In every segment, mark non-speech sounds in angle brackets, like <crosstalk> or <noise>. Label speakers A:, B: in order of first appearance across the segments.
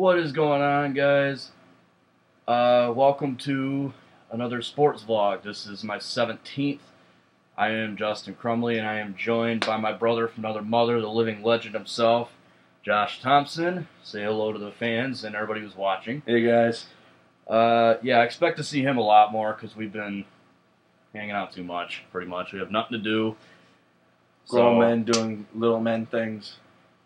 A: What is going on, guys? Uh, welcome to another sports vlog. This is my 17th. I am Justin Crumley, and I am joined by my brother from another mother, the living legend himself, Josh Thompson. Say hello to the fans and everybody who's watching.
B: Hey guys.
A: Uh, yeah, I expect to see him a lot more because we've been hanging out too much, pretty much. We have nothing to do.
B: Grown
A: So-
B: men doing little men things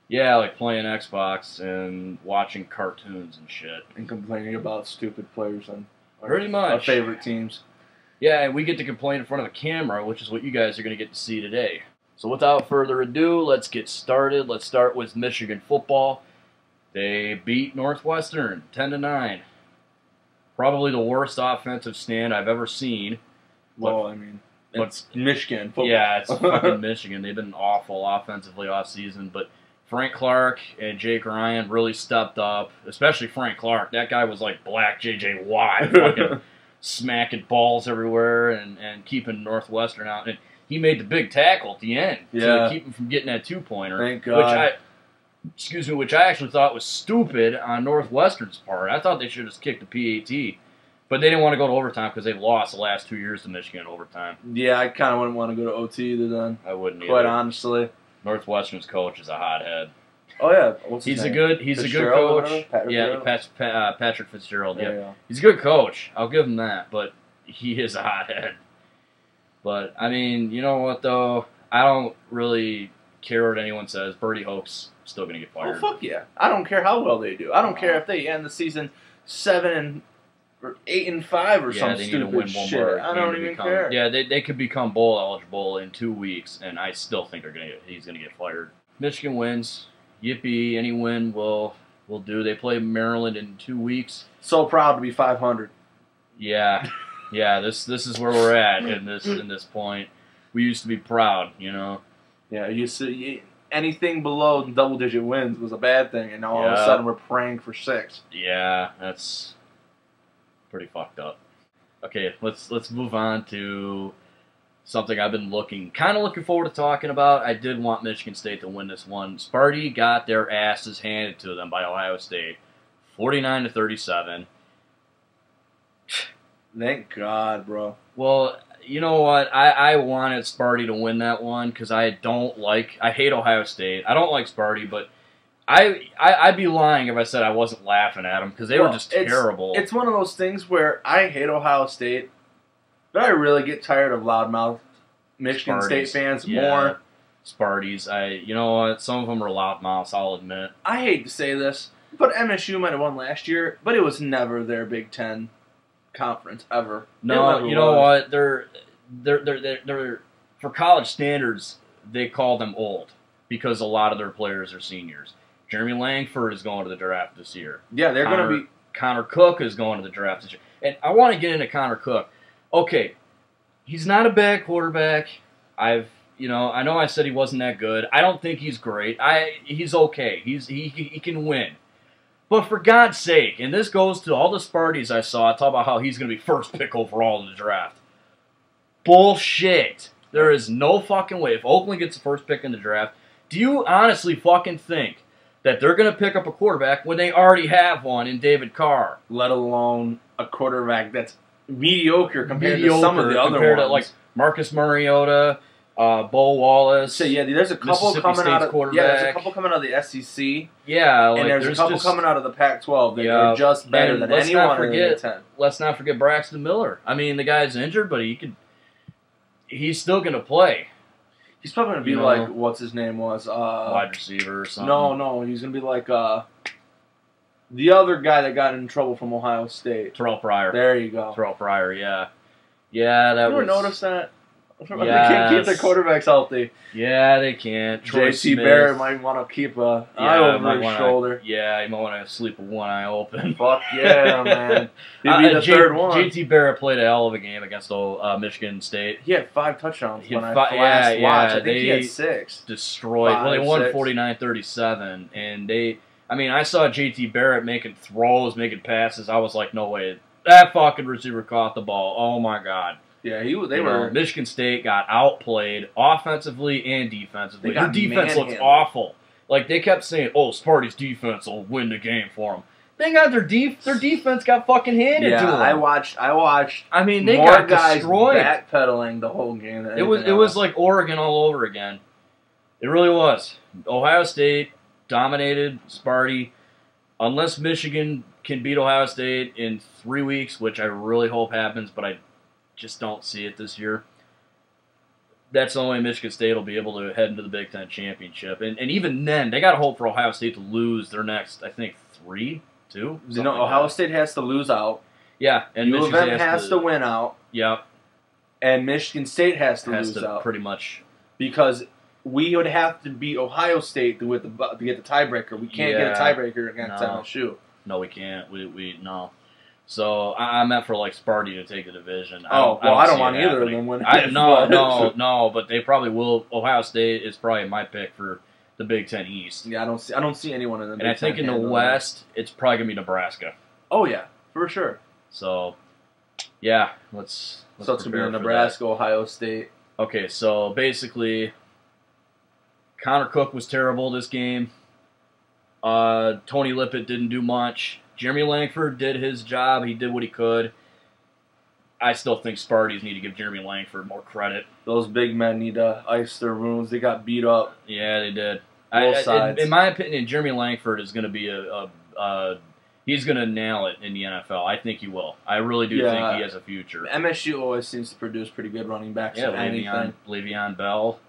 A: Yeah, like playing Xbox and watching cartoons and shit.
B: and complaining about stupid players on our,
A: Pretty much.
B: our favorite teams.
A: Yeah, and we get to complain in front of a camera, which is what you guys are going to get to see today. So without further ado, let's get started. Let's start with Michigan football. They beat Northwestern 10 to 9. Probably the worst offensive stand I've ever seen.
B: Well, I mean,
A: but-
B: it's Michigan football.
A: Yeah, it's fucking <laughs> Michigan. They've been awful offensively off season, but Frank Clark and Jake Ryan really stepped up, especially Frank Clark. That guy was like black JJ Watt, <laughs> fucking smacking balls everywhere and, and keeping Northwestern out. And he made the big tackle at the end
B: Yeah.
A: to keep him from getting that two pointer.
B: Thank
A: Which
B: God.
A: I excuse me, which I actually thought was stupid on Northwestern's part. I thought they should have just kicked the PAT. But they didn't want to go to overtime because they've lost the last two years to Michigan in overtime.
B: yeah, I kind of wouldn't want to go to OT either. Then,
A: I wouldn't
B: quite
A: either.
B: honestly.
A: Northwestern's coach is a hothead.
B: Oh yeah, what's
A: He's a good he's a good coach.
B: Patrick
A: yeah,
B: Fitzgerald?
A: Pat, Pa- uh, Patrick Fitzgerald.
B: There
A: Yeah, he's a good coach. I'll give him that. But he is a hothead. But I mean, you know what though? I don't really care what anyone says. Brady Hoke's still gonna get fired.
B: Oh fuck yeah! I don't care how well they do. I don't care
A: Uh,
B: if they end the season seven and or eight and five or
A: yeah,
B: some
A: they to
B: stupid
A: win one
B: shit.
A: more.
B: I don't even
A: become,
B: care.
A: Yeah, they, they could become bowl eligible in two weeks, and I still think they're gonna get, he's gonna get fired. Michigan wins. Yippee! Any win will will do. They play Maryland in two weeks.
B: So proud to be 500.
A: Yeah, <laughs> yeah. This this is where we're at in this in this point. We used to be proud, you know.
B: Yeah, you see, anything below double digit wins was a bad thing, and now all of a sudden we're praying for six.
A: Yeah, that's pretty fucked up. Okay, let's let's move on to something I've been looking kind of looking forward to talking about. I did want Michigan State to win this one. Sparty got their asses handed to them by Ohio State, forty nine to thirty seven. <sighs>
B: Thank God, bro.
A: Well, you know what? I, I wanted Sparty to win that one because I don't like I hate Ohio State. I don't like Sparty, but I, I I'd be lying if I said I wasn't laughing at them because they
B: Well,
A: were just terrible.
B: It's one of those things where I hate Ohio State, but I really get tired of loudmouth Michigan State fans
A: Yeah.
B: more.
A: Sparties. I you know what? Some of them are loudmouths. I'll admit.
B: I hate to say this, but MSU might have won last year, but it was never their Big Ten conference ever.
A: No, you know
B: was.
A: what? They're, they're they're they're they're for college standards. They call them old because a lot of their players are seniors. Jeremy Langford is going to the draft this year.
B: Yeah, they're going to be.
A: Connor Cook is going to the draft this year. And I want to get into Connor Cook. Okay, he's not a bad quarterback. I've you know I know I said he wasn't that good. I don't think he's great. I he's okay. He's he he can win. But for God's sake, and this goes to all the Sparties I saw talk about how he's going to be first pick overall in the draft. Bullshit. There is no fucking way. If Oakland gets the first pick in the draft, do you honestly fucking think that they're going to pick up a quarterback when they already have one in David Carr?
B: Let alone a quarterback that's mediocre compared
A: Mediocre
B: to some of the other
A: compared
B: ones.
A: to like Marcus Mariota, uh, Bo Wallace.
B: So yeah, there's a couple coming out of yeah, there's a couple coming out of the SEC,
A: yeah, like,
B: and there's, a couple
A: just,
B: coming out of the Pac-12 that
A: Yeah,
B: are just better than
A: let's
B: anyone
A: not
B: in the
A: forget-
B: Ten.
A: Let's not forget Braxton Miller. I mean, the guy's injured, but he could. He's still going to play
B: He's probably gonna be
A: You know,
B: like what's his name was. Uh,
A: wide receiver or something.
B: no, no, he's gonna be like uh, the other guy that got in trouble from Ohio State.
A: Terrell Pryor.
B: There you go.
A: Terrell Pryor, yeah, yeah, that
B: you ever
A: was.
B: notice that? They can't keep their quarterbacks healthy.
A: Yeah, they can't. Troy Smith.
B: Barrett might want to keep a
A: yeah,
B: eye over his
A: wanna-
B: shoulder.
A: Yeah, he might want to sleep with one eye open. <laughs>
B: Fuck yeah, man! He'd be
A: Uh,
B: the
A: J-
B: third one.
A: JT Barrett played a hell of a game against uh, Michigan State.
B: He had five touchdowns
A: He
B: when
A: had
B: I last
A: yeah,
B: watched.
A: yeah,
B: I think he had six.
A: Destroyed. well, they won
B: six.
A: 49-37, and they. I mean, I saw JT Barrett making throws, making passes. I was like, no way, that fucking receiver caught the ball. Oh my god.
B: Yeah, he was- they
A: You know,
B: were.
A: Michigan State got outplayed offensively and defensively. Their defense
B: looks
A: awful. Like they kept saying, "Oh, Sparty's defense will win the game for them." They got their def- their defense got fucking handed
B: yeah,
A: to them.
B: I watched. I watched
A: I mean, they got
B: guys
A: destroyed.
B: backpedaling the whole game.
A: It was it was like Oregon all over again. It really was. Ohio State dominated Sparty. Unless Michigan can beat Ohio State in three weeks, which I really hope happens, but I just don't see it this year. That's the only way Michigan State will be able to head into the Big Ten championship, and and even then, they got to hope for Ohio State to lose their next, I think, three, two.
B: You know,
A: like
B: Ohio
A: that.
B: State has to lose out.
A: Yeah, and
B: U of
A: Michigan
B: M
A: State
B: has to win out,
A: Yep,
B: and Michigan State has to
A: has
B: lose
A: to
B: out
A: pretty much.
B: because we would have to beat Ohio State to, with the, to get the tiebreaker. We can't get a tiebreaker against
A: No.
B: MSU.
A: No, we can't. We we no. So I, I meant for like Sparty to take the division. I
B: Oh, well, I don't want
A: it
B: either of them winning.
A: I, <laughs> no, no, <laughs> no. But they probably will. Ohio State is probably my pick for the Big Ten East.
B: Yeah, I don't see. I don't see anyone in the.
A: And I think
B: Ten
A: in the. West, it's probably gonna be Nebraska.
B: Oh yeah, for sure.
A: So, yeah, let's. let's
B: so it's gonna be
A: prepare
B: in
A: for that.
B: Nebraska, Ohio State.
A: Okay, so basically, Connor Cook was terrible this game. Uh, Tony Lippett didn't do much. Jeremy Langford did his job. He did what he could. I still think Sparties need to give Jeremy Langford more credit.
B: Those big men need to ice their wounds. They got beat up.
A: Yeah, they did.
B: Both
A: I-
B: sides.
A: In, in my opinion, Jeremy Langford is going to be a, a, a he's going to nail it in the NFL. I think he will. I really do
B: Yeah.
A: think he has a future.
B: MSU always seems to produce pretty good running backs.
A: Yeah, Le'Veon,
B: anything.
A: Le'Veon Bell.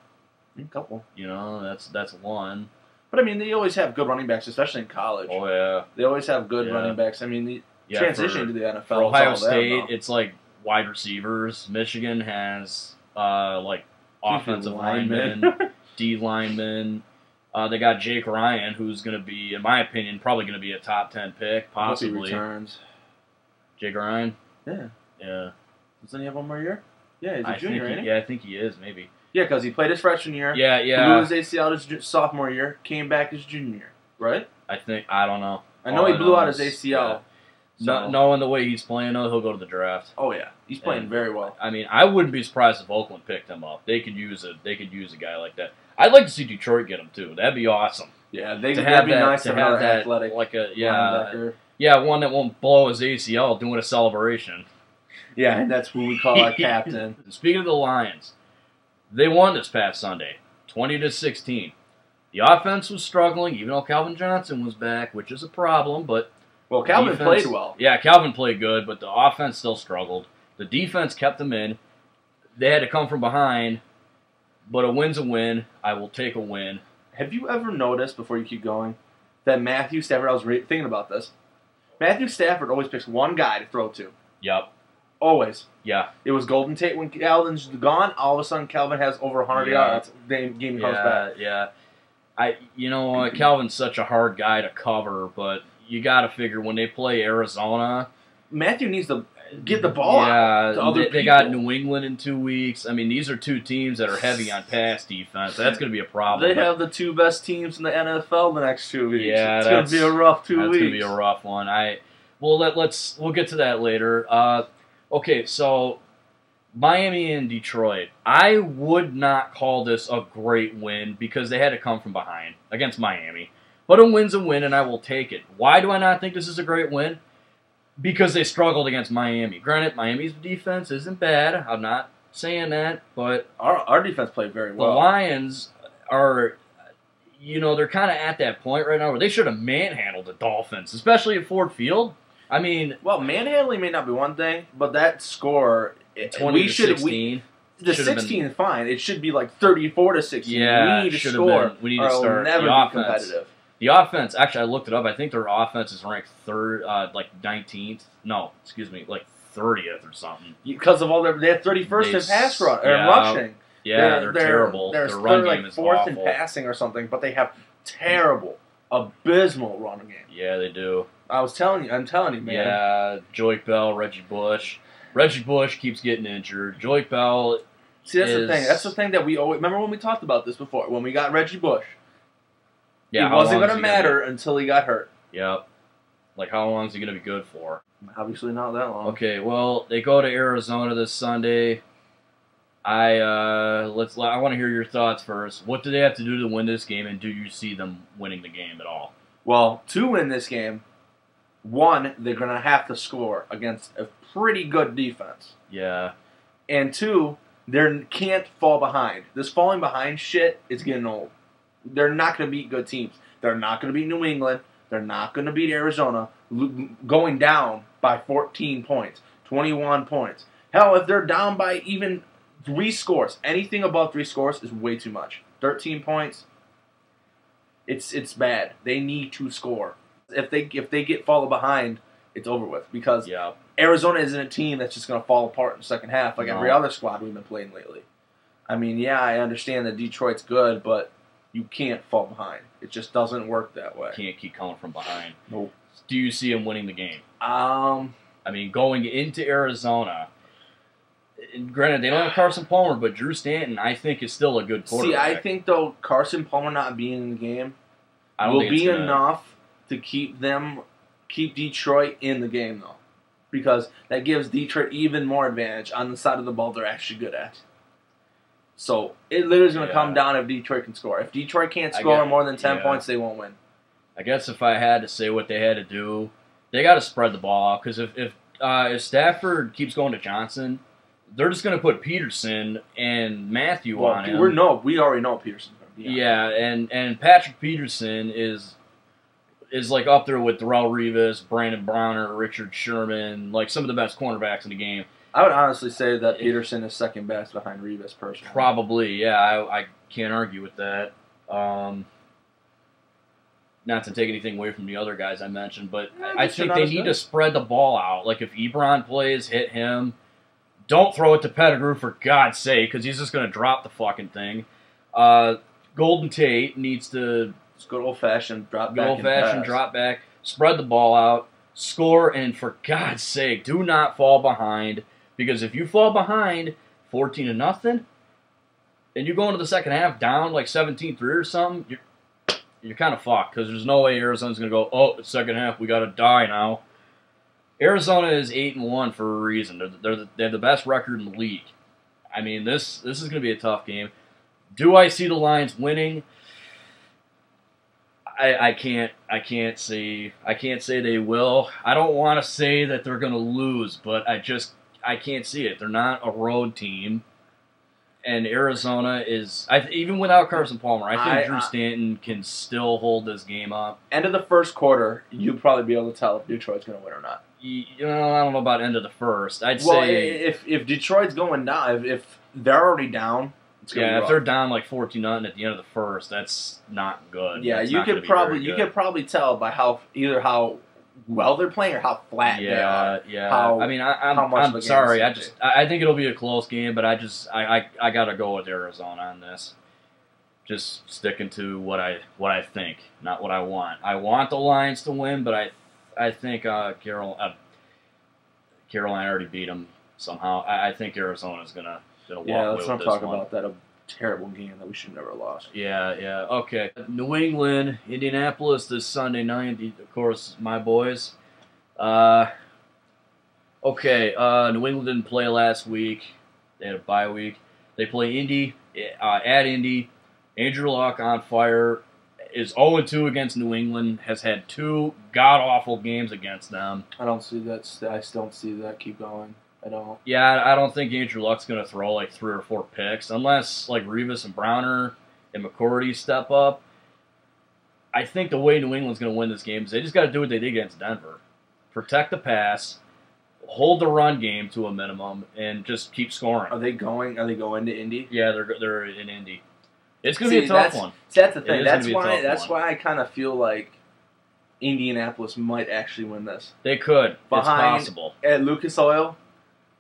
B: A couple.
A: You know, that's that's one.
B: But I mean, they always have good running backs, especially in college.
A: Oh yeah.
B: They always have good
A: Yeah.
B: running backs. I mean, the
A: Yeah,
B: transition
A: for-
B: to the NFL.
A: For Ohio State,
B: them,
A: it's like wide receivers. Michigan has uh, like offensive
B: Linemen.
A: linemen, <laughs> D linemen. Uh, they got Jake Ryan, who's going to be, in my opinion, probably going to be a top ten pick,
B: I hope he
A: possibly.
B: returns.
A: Jake Ryan.
B: Yeah.
A: Yeah.
B: Doesn't he have one more year? Yeah, he's a
A: I
B: junior,
A: think
B: ain't
A: he,
B: he?
A: yeah, I think he is maybe.
B: Yeah, because he played his freshman year.
A: Yeah, yeah.
B: Blew his ACL his sophomore year. Came back his junior year. Right?
A: I think I don't know.
B: I know
A: All
B: he blew
A: know
B: out his ACL.
A: yeah. No,
B: so-
A: knowing the way he's playing, though, he'll go to the draft.
B: Oh yeah, he's playing
A: And-
B: very well.
A: I mean, I wouldn't be surprised if Oakland picked him up. They could use a they could use a guy like that. I'd like to see Detroit get him too. That'd be awesome.
B: Yeah, they
A: to have
B: be
A: that,
B: nice
A: to have that
B: athletic
A: like a yeah
B: linebacker.
A: yeah one that won't blow his ACL doing a celebration.
B: Yeah, and that's who we call our <laughs> captain.
A: Speaking of the Lions, they won this past Sunday, twenty to sixteen. The offense was struggling, even though Calvin Johnson was back, which is a problem. But
B: Well, Calvin
A: defense-
B: played well.
A: Yeah, Calvin played good, but the offense still struggled. The defense kept them in. They had to come from behind, but a win's a win. I will take a win.
B: Have you ever noticed before you keep going that Matthew Stafford? I was re- thinking about this. Matthew Stafford always picks one guy to throw to.
A: Yep.
B: Always.
A: Yeah.
B: It was Golden Tate when Calvin's gone. All of a sudden, Calvin has over 100
A: Yeah.
B: yards. Game, game comes
A: yeah.
B: back.
A: Yeah. I you know what, Calvin's such a hard guy to cover, but you got to figure when they play Arizona,
B: Matthew needs to get the ball out
A: yeah, they, they got. New England in two weeks. I mean, these are two teams that are heavy on pass defense. That's going to be a problem.
B: They have the two best teams in the NFL the next two weeks.
A: Yeah,
B: it's going to be a rough two
A: That's
B: weeks.
A: gonna be a rough one. I well let let's we'll get to that later. Uh, okay, so Miami and Detroit. I would not call this a great win because they had to come from behind against Miami. But a win's a win, and I will take it. Why do I not think this is a great win? Because they struggled against Miami. Granted, Miami's defense isn't bad. I'm not saying that, but
B: our, our defense played very well. the.
A: Lions are, you know, they're kind of at that point right now where they should have manhandled the Dolphins, especially at Ford Field. I mean,
B: well, manhandling may not be one thing, but that score, it-
A: twenty
B: we
A: to
B: should we,
A: sixteen.
B: the
A: should have been-
B: 16 is fine. It should be like 34 to 16.
A: Yeah,
B: we need to score.
A: been- we need to start
B: never
A: the
B: be
A: offense.
B: competitive.
A: the offense. Actually, I looked it up. I think their offense is ranked third, uh, like nineteenth. No, excuse me, like thirtieth or something.
B: Because of all their, they're 31st
A: They
B: in pass run, or
A: yeah,
B: rushing.
A: Yeah, they're, terrible.
B: They're,
A: their run
B: they're
A: game
B: like
A: is
B: fourth
A: awful.
B: in passing or something, but they have terrible, abysmal run game.
A: Yeah, they do.
B: I was telling you, I'm telling you, man.
A: Yeah, Joique Bell, Reggie Bush. Reggie Bush keeps getting injured. Joique Bell
B: See, that's the thing. That's the thing that we always remember when we talked about this before. When we got Reggie Bush,
A: Yeah,
B: it wasn't going to
A: he gonna
B: matter until he got hurt.
A: Yep. Like how long is he going to be good for?
B: Obviously, not that long.
A: Okay, well they go to Arizona this Sunday. I uh let's. I want to hear your thoughts first. What do they have to do to win this game, and do you see them winning the game at all?
B: Well, to win this game, one, they're going to have to score against a pretty good defense.
A: Yeah.
B: And two, they can't fall behind. This falling behind shit is getting old. They're not going to beat good teams. They're not going to beat New England. They're not going to beat Arizona going down by 14 points, 21 points. Hell, if they're down by even three scores, anything above three scores is way too much. 13 points, it's it's bad. They need to score. If they if they get fallen behind, it's over with because
A: Yeah.
B: Arizona isn't a team that's just going to fall apart in the second half like
A: No.
B: every other squad we've been playing lately. I mean, yeah, I understand that Detroit's good, but you can't fall behind. It just doesn't work that way.
A: Can't keep coming from behind.
B: Nope.
A: Do you see him winning the game?
B: Um,
A: I mean, going into Arizona. Granted, they don't have Carson Palmer, but Drew Stanton, I think, is still a good quarterback. see.
B: I think though Carson Palmer not being in the game will be
A: gonna-
B: enough to keep them, keep Detroit in the game though, because that gives Detroit even more advantage on the side of the ball they're actually good at. So it literally is going to
A: Yeah.
B: come down if Detroit can score. If Detroit can't score more than ten
A: yeah.
B: points, they won't win.
A: I guess if I had to say what they had to do, they got to spread the ball out because if if uh, if Stafford keeps going to Johnson, they're just going to put Peterson and Matthew
B: Well,
A: on him.
B: we're no, we already know Peterson's going to be. on.
A: yeah, and and Patrick Peterson is is like up there with Darrelle Revis, Brandon Browner, Richard Sherman, like some of the best cornerbacks in the game.
B: I would honestly say that Peterson is second best behind Revis personally.
A: Probably, yeah. I, I can't argue with that. Um, not to take anything away from the other guys I mentioned, but
B: Yeah,
A: I
B: they're
A: think they need
B: good.
A: to spread the ball out. Like if Ebron plays, hit him. Don't throw it to Pettigrew for God's sake, because he's just going to drop the fucking thing. Uh, Golden Tate needs to
B: Just good old fashioned drop
A: go
B: back.
A: old fashioned
B: pass.
A: drop back, spread the ball out, score, and for God's sake, do not fall behind. Because if you fall behind 14 to nothing, and you go into the second half down like 17 3 or something, you're, you're kind of fucked. Because there's no way Arizona's going to go, oh, it's second half, we got to die now. Arizona is 8 and 1 for a reason. They're, they're the, they have the best record in the league. I mean, this this is going to be a tough game. Do I see the Lions winning? I, I can't I can't say I can't say they will. I don't want to say that they're going to lose, but I just I can't see it. They're not a road team, and Arizona is I, even without Carson Palmer. I think
B: I-
A: Drew Stanton can still hold this game up.
B: End of the first quarter, you'll probably be able to tell if Detroit's going to win or not.
A: You, know I don't know about end of the first. I'd
B: well,
A: say
B: if if Detroit's going down, if, if they're already down, it's going to
A: yeah, if they're down like fourteen nothing at the end of the first, that's not good.
B: Yeah,
A: That's
B: you could probably you could probably tell by how either how well they're playing or how flat they are.
A: Yeah, yeah.
B: how-
A: I mean, I, I'm,
B: much of
A: I'm sorry. I just, I I think it'll be a close game, but I just, I, I, I gotta go with Arizona on this. Just sticking to what I, what I think, not what I want. I want the Lions to win, but I, I think uh, Carol, uh, Carolina already beat them somehow. I, I think Arizona's gonna, gonna
B: Yeah, let's not talk
A: one.
B: about that. A terrible game that we should have never lost.
A: Yeah, yeah. Okay. New England, Indianapolis this Sunday night. Of course, my boys. Uh, okay. Uh, New England didn't play last week. They had a bye week. They play Indy uh, at Indy. Andrew Luck on fire is 0 2 against New England. Has had two god awful games against them.
B: I don't see that. I still don't see that. Keep going. I don't.
A: Yeah, I don't think Andrew Luck's going to throw like three or four picks unless like Revis and Browner and McCourty step up. I think the way New England's going to win this game is they just got to do what they did against Denver: protect the pass, hold the run game to a minimum, and just keep scoring.
B: Are they going? Are they going to Indy?
A: Yeah, they're they're in Indy. It's going to be a tough one.
B: That's the thing. That's
A: gonna be a
B: why. That's
A: one.
B: why I kind of feel like Indianapolis might actually win this.
A: They could. it's possible.
B: At Lucas Oil,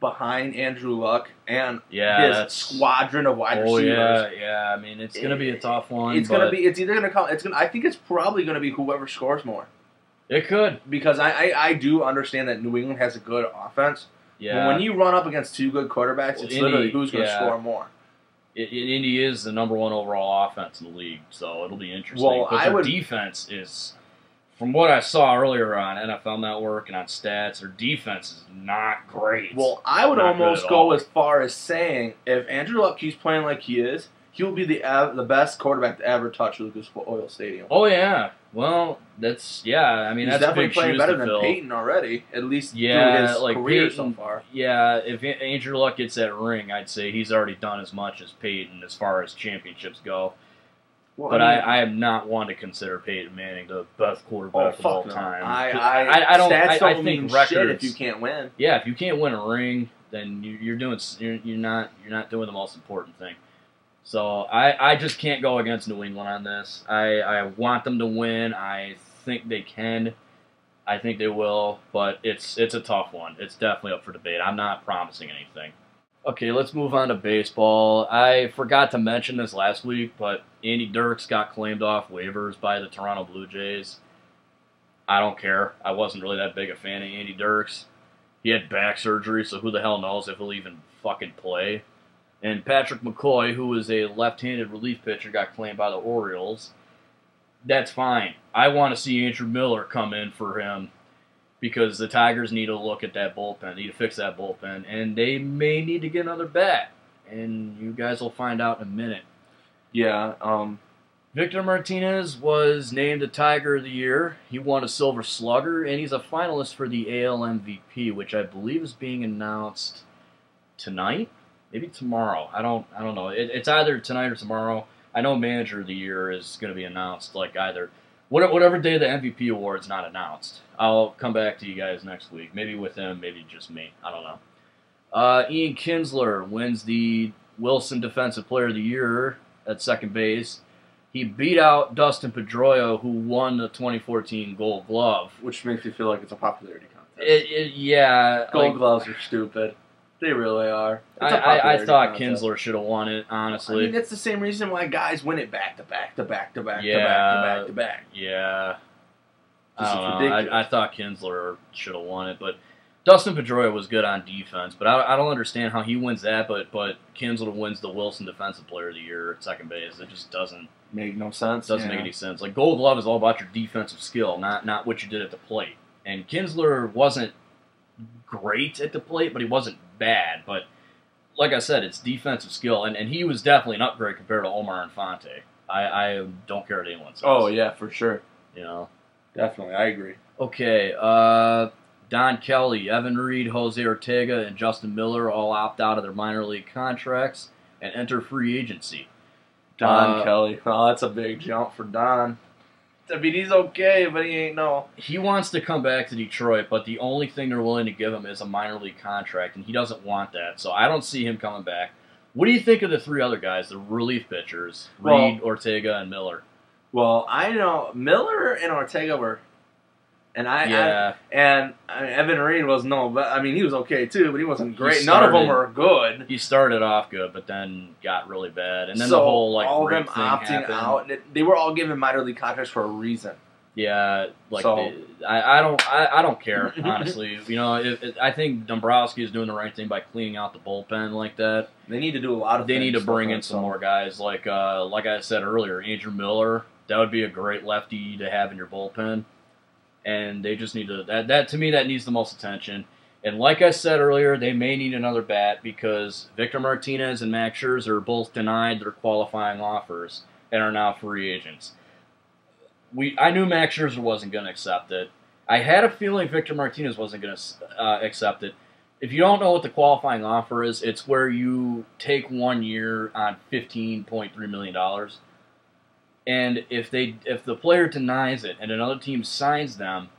B: behind Andrew Luck and
A: Yeah,
B: his squadron of wide
A: Oh
B: receivers.
A: yeah, yeah. I mean, it's going to be a tough one.
B: It's gonna be. It's either gonna come. It's gonna. I think it's probably gonna be whoever scores more.
A: It could.
B: Because I, I, I do understand that New England has a good offense.
A: Yeah.
B: But when you run up against two good quarterbacks,
A: Well,
B: it's
A: Indy-
B: literally who's going to
A: yeah.
B: score more.
A: It, it, Indy is the number one overall offense in the league, so it'll be interesting.
B: Well,
A: but
B: I
A: their
B: would-
A: defense is, from what I saw earlier on NFL Network and on stats, their defense is not great.
B: Well, I would
A: Not
B: almost go
A: all.
B: as far as saying if Andrew Luck keeps playing like he is, He'll be the av- the best quarterback to ever touch Lucas Oil Stadium.
A: Oh yeah. Well, that's yeah. I mean,
B: He's definitely playing better than
A: fill.
B: Peyton already, at least
A: Yeah,
B: his
A: like
B: career
A: Peyton-
B: so far.
A: Yeah, if Andrew Luck gets that ring, I'd say he's already done as much as Peyton as far as championships go.
B: Well,
A: But
B: mean,
A: I, I am not one to consider Peyton Manning the best
B: oh
A: quarterback of all
B: no.
A: time.
B: I,
A: I,
B: I,
A: I don't.
B: Stats
A: I,
B: don't
A: I
B: mean
A: think
B: shit
A: records.
B: if you can't win.
A: Yeah, if you can't win a ring, then you, you're doing. You're, you're not. You're not doing the most important thing. So I, I just can't go against New England on this. I, I want them to win. I think they can. I think they will, but it's it's a tough one. It's definitely up for debate. I'm not promising anything. Okay, let's move on to baseball. I forgot to mention this last week, but Andy Dirks got claimed off waivers by the Toronto Blue Jays. I don't care. I wasn't really that big a fan of Andy Dirks. He had back surgery, so who the hell knows if he'll even fucking play. And Patrick McCoy, who was a left-handed relief pitcher, got claimed by the Orioles. That's fine. I want to see Andrew Miller come in for him because the Tigers need to look at that bullpen, need to fix that bullpen, and they may need to get another bat. And you guys will find out in a minute.
B: Yeah. Um.
A: Victor Martinez was named a Tiger of the Year. He won a Silver Slugger, and he's a finalist for the AL MVP, which I believe is being announced tonight, maybe tomorrow. I don't, I don't know. It, it's either tonight or tomorrow. I know Manager of the Year is going to be announced like either whatever, whatever day the MVP award's not announced. I'll come back to you guys next week, maybe with him, maybe just me. I don't know. Uh, Ian Kinsler wins the Wilson Defensive Player of the Year at second base. He beat out Dustin Pedroia, who won the 2014 Gold Glove.
B: Which makes me feel like it's a popularity contest.
A: It, it, yeah,
B: Gold
A: like,
B: gloves are stupid. They really are. I,
A: I,
B: a
A: I, I
B: popularity
A: thought
B: contest.
A: Kinsler should have won it. Honestly.
B: I mean, that's the same reason why guys win it back to back to back to back to
A: Yeah.
B: back to back to back.
A: yeah.
B: This
A: I don't know. I, I thought Kinsler should have won it, but Dustin Pedroia was good on defense. But I, I don't understand how he wins that, but but Kinsler wins the Wilson Defensive Player of the Year at second base. It just doesn't
B: Make no sense.
A: doesn't
B: yeah.
A: make any sense. Like Gold Glove is all about your defensive skill, not not what you did at the plate. And Kinsler wasn't great at the plate, but he wasn't bad. But like I said, it's defensive skill, and, and he was definitely an upgrade compared to Omar Infante. I, I don't care what anyone says.
B: Oh yeah, for sure.
A: you know.
B: Definitely, I agree.
A: Okay, uh, Don Kelly, Evan Reed, Jose Ortega, and Justin Miller all opt out of their minor league contracts and enter free agency.
B: Don
A: Uh,
B: Kelly. Oh, that's a big jump for Don. I mean, he's okay, but he ain't no.
A: He wants to come back to Detroit, but the only thing they're willing to give him is a minor league contract, and he doesn't want that. So I don't see him coming back. What do you think of the three other guys, the relief pitchers,
B: Well-
A: Reed, Ortega, and Miller?
B: Well, I know Miller and Ortega were, and I, I
A: yeah,
B: and I mean, Evan Reed was no, but I mean he was okay too, but he wasn't great.
A: He
B: None of them were good.
A: he started off good, but then got really bad, and then
B: so
A: the whole like
B: all of them
A: thing
B: opting
A: happened.
B: out, they were all given minor league contracts for a reason.
A: Yeah, like
B: So-
A: they- I, I don't I, I don't care <laughs> honestly. you know, it, it, I think Dombrowski is doing the right thing by cleaning out the bullpen like that.
B: They need to do a lot of.
A: They need to bring in some
B: so-
A: more guys like uh, like I said earlier, Andrew Miller. That would be a great lefty to have in your bullpen, and they just need to that that to me that needs the most attention. And like I said earlier, they may need another bat because Victor Martinez and Max Scherzer are both denied their qualifying offers and are now free agents. We I knew Max Scherzer wasn't going to accept it. I had a feeling Victor Martinez wasn't going to uh, accept it. If you don't know what the qualifying offer is, it's where you take one year on fifteen point three million dollars, and if they if the player denies it and another team signs them,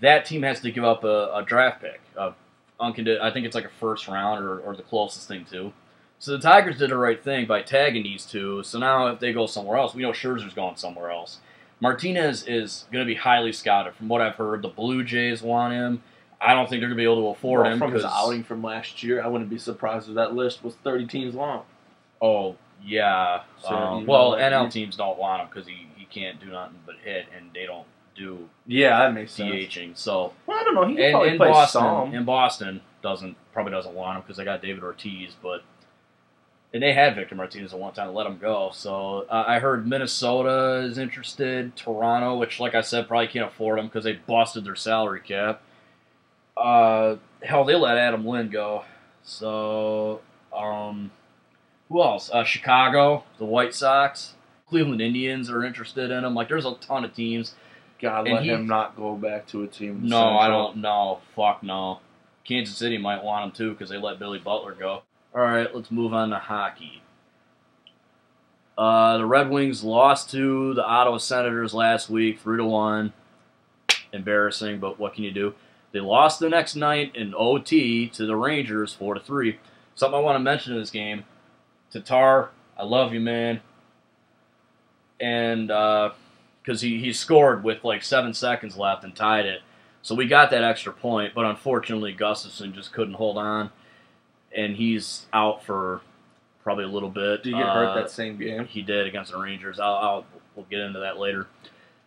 A: that team has to give up a, a draft pick. A uncondi- I think it's like a first round or, or the closest thing to. So the Tigers did the right thing by tagging these two. So now if they go somewhere else, we know Scherzer's going somewhere else. Martinez is going to be highly scouted. From what I've heard, the Blue Jays want him. I don't think they're going to be able to afford
B: Well,
A: him
B: from his outing from last year, I wouldn't be surprised if that list was 30 teams long.
A: Oh yeah.
B: So
A: Um, well, NL teams don't want him because he, he can't do nothing but hit, and they don't do
B: Yeah, that makes sense.
A: DHing. So
B: Well, I don't know. He could
A: and
B: probably
A: in
B: play
A: Boston,
B: some.
A: in Boston doesn't probably doesn't want him because they got David Ortiz, but and they had Victor Martinez at one time to let him go. So uh, I heard Minnesota is interested, Toronto, which like I said probably can't afford him because they busted their salary cap. Uh, hell, they let Adam Lind go. So um, Who else? Uh, Chicago, the White Sox, Cleveland Indians are interested in him. Like, there's a ton of teams.
B: God,
A: And
B: let
A: he-
B: him not go back to a team.
A: No, I don't. No, fuck no. Kansas City might want him too because they let Billy Butler go. All right, let's move on to hockey. Uh, the Red Wings lost to the Ottawa Senators last week, three to one. Embarrassing, but what can you do? They lost the next night in OT to the Rangers, four to three. Something I want to mention in this game: Tatar, I love you, man. And because he he scored with like seven seconds left and tied it, so we got that extra point. But unfortunately, Gustavsson just couldn't hold on, and he's out for probably a little bit.
B: Did you get
A: Uh,
B: hurt that same game?
A: he did against the Rangers. I'll, I'll we'll get into that later.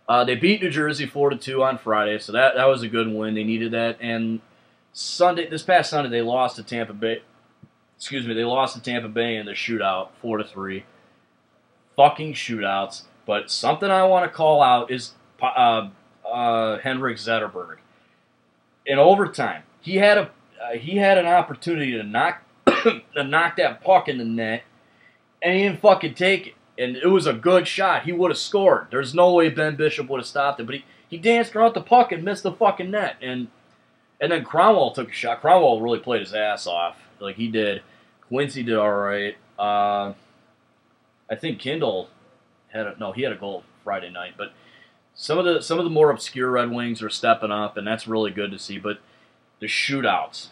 A: Uh, they beat New Jersey four to two on Friday, so that that was a good win. They needed that. And Sunday, this past Sunday, they lost to Tampa Bay. Excuse me, they lost to Tampa Bay in the shootout, four to three. Fucking shootouts. But something I want to call out is uh, uh, Henrik Zetterberg. In overtime, he had a uh, he had an opportunity to knock <coughs> to knock that puck in the net, and he didn't fucking take it. And it was a good shot. He would have scored. There's no way Ben Bishop would have stopped it. But he, he danced around the puck and missed the fucking net. And and then Kronwall took a shot. Kronwall really played his ass off. Like he did. Quincey did all right. Uh, I think Kendall had a, no. He had a goal Friday night. But some of the some of the more obscure Red Wings are stepping up, and that's really good to see. But the shootouts.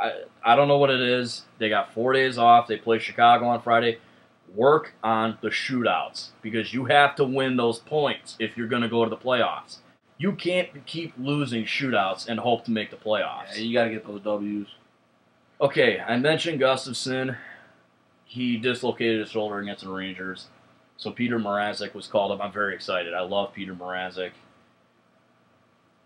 A: I, I don't know what it is. They got four days off. They play Chicago on Friday work on the shootouts because you have to win those points if you're going to go to the playoffs. You can't keep losing shootouts and hope to make the playoffs.
B: Yeah, you got to get those W's.
A: Okay, I mentioned Gustavsson. He dislocated his shoulder against the Rangers. So Peter Mrazek was called up. I'm very excited. I love Peter Mrazek.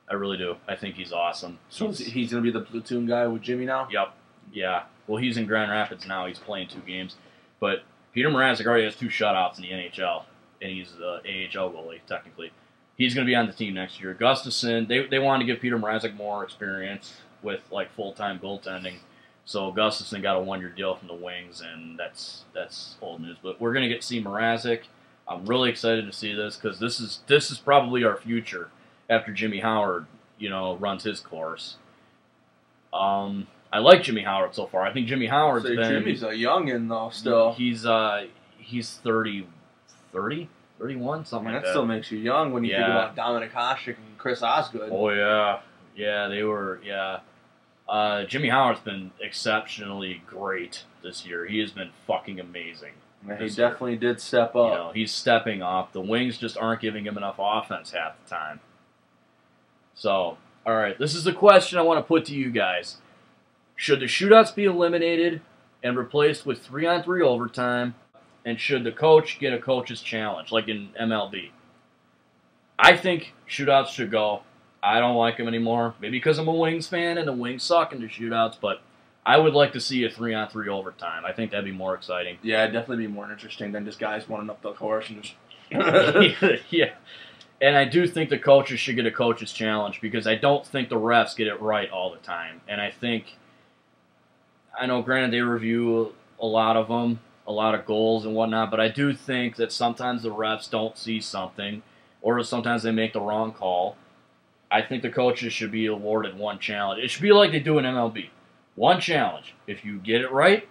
A: I really do. I think he's awesome.
B: So he's, he's going to be the platoon guy with Jimmy now.
A: Yep. Yeah. Well, he's in Grand Rapids now. He's playing two games. But Peter Mrazek already has two shutouts in the NHL, and he's the AHL goalie, technically. He's going to be on the team next year. Gustavsson, they, they wanted to give Peter Mrazek more experience with, like, full-time goaltending. So Gustavsson got a one-year deal from the Wings, and that's that's old news. But we're going to get to see Mrazek. I'm really excited to see this because this is this is probably our future after Jimmy Howard, you know, runs his course. Um, I like Jimmy Howard so far. I think Jimmy Howard's
B: So
A: been
B: Jimmy's a youngin though. Still,
A: he's uh he's 30 30 31 something
B: Man,
A: like
B: that
A: that.
B: still makes you young when you think about Dominik Hasek and Chris Osgood.
A: oh yeah. Yeah, they were yeah. Uh, Jimmy Howard's been exceptionally great this year. He has been fucking amazing.
B: Man, he
A: this year.
B: definitely did step
A: You
B: up.
A: know, he's stepping up. The Wings just aren't giving him enough offense half the time. So, all right, this is the question I want to put to you guys. Should the shootouts be eliminated and replaced with three on three overtime? And should the coach get a coach's challenge, like in MLB? I think shootouts should go. I don't like them anymore. Maybe because I'm a Wings fan and the Wings suck in the shootouts, but I would like to see a three on three overtime. I think that'd be more exciting.
B: Yeah, it'd definitely be more interesting than just guys running up the course and just. <laughs>
A: yeah. And I do think the coaches should get a coach's challenge because I don't think the refs get it right all the time. And I think, I know, granted, they review a lot of them, a lot of goals and whatnot, but I do think that sometimes the refs don't see something or sometimes they make the wrong call. I think the coaches should be awarded one challenge. It should be like they do in MLB one challenge. If you get it right,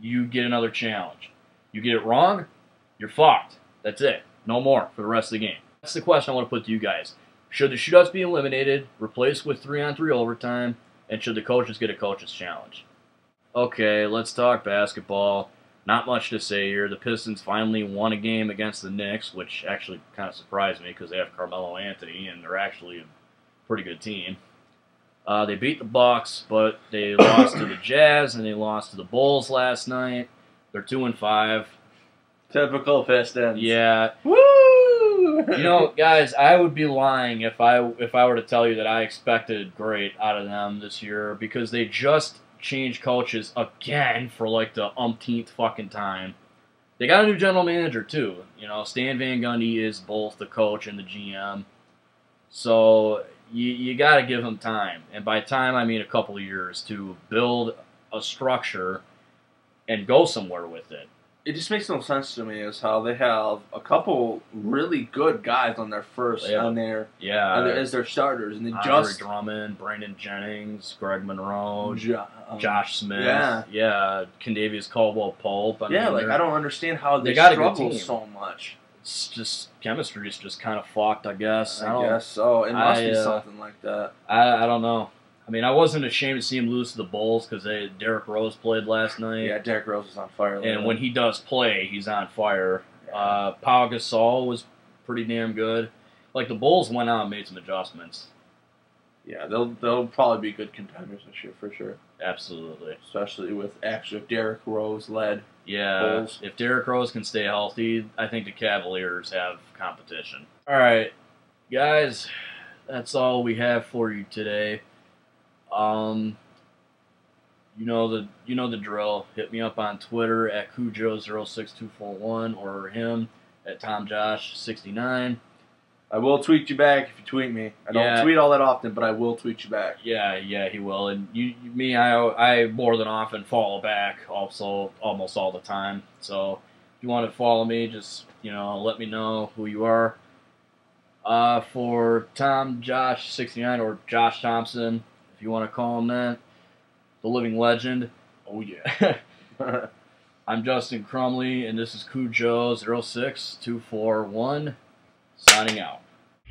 A: you get another challenge. You get it wrong, you're fucked. That's it. No more for the rest of the game. That's the question I want to put to you guys. Should the shootouts be eliminated, replaced with three on three overtime, and should the coaches get a coach's challenge? Okay, let's talk basketball. Not much to say here. The Pistons finally won a game against the Knicks, which actually kind of surprised me because they have Carmelo Anthony and they're actually pretty good team. Uh, they beat the Bucks, but they <coughs> lost to the Jazz and they lost to the Bulls last night. They're two and five.
B: Typical Pistons.
A: Yeah,
B: Woo!
A: you know, guys, I would be lying if I if I were to tell you that I expected great out of them this year because they just changed coaches again for like the umpteenth fucking time. They got a new general manager too. You know, Stan Van Gundy is both the coach and the GM. So you you got to give them time, and by time I mean a couple of years to build a structure and go somewhere with it.
B: It just makes no sense to me is how they have a couple really good guys on their first
A: Yeah.
B: on their
A: Yeah,
B: on their- as their starters, and they
A: Andre
B: just
A: Drummond, Brandon Jennings, Greg Monroe,
B: Jo- um,
A: Josh Smith,
B: yeah.
A: yeah, Kentavious Caldwell Pope. I
B: yeah,
A: mean,
B: like I don't understand how they,
A: they got
B: struggle so much.
A: It's just chemistry is just kind of fucked, I guess.
B: I,
A: don't,
B: guess so. It must
A: I,
B: be
A: uh,
B: something like that.
A: I, I don't know. I mean, I wasn't ashamed to see him lose to the Bulls because Derrick Rose played last night.
B: Yeah, Derrick Rose was on fire.
A: And when he does play, he's on fire. Uh, Pau Gasol was pretty damn good. Like the Bulls went out and made some adjustments.
B: yeah, they'll they'll probably be good contenders this year for sure.
A: Absolutely.
B: Especially with actually Derrick Rose led.
A: Yeah.
B: Bulls.
A: If Derrick Rose can stay healthy, I think the Cavaliers have competition. All right, guys, that's all we have for you today. Um, you know the you know the drill. Hit me up on Twitter at Cujo06241 or him at TomJosh69.
B: I will tweet you back if you tweet me. I don't
A: Yeah.
B: tweet all that often, but I will tweet you back.
A: Yeah, yeah, he will. And you, you- me, I, I more than often follow back, also almost all the time. So if you want to follow me, just you know, let me know who you are. Uh, for Tom Josh sixty nine or Josh Thompson, if you want to call him that, the living legend.
B: Oh yeah. <laughs> <laughs>
A: I'm Justin Crumley, and this is Cujo 06241 signing out.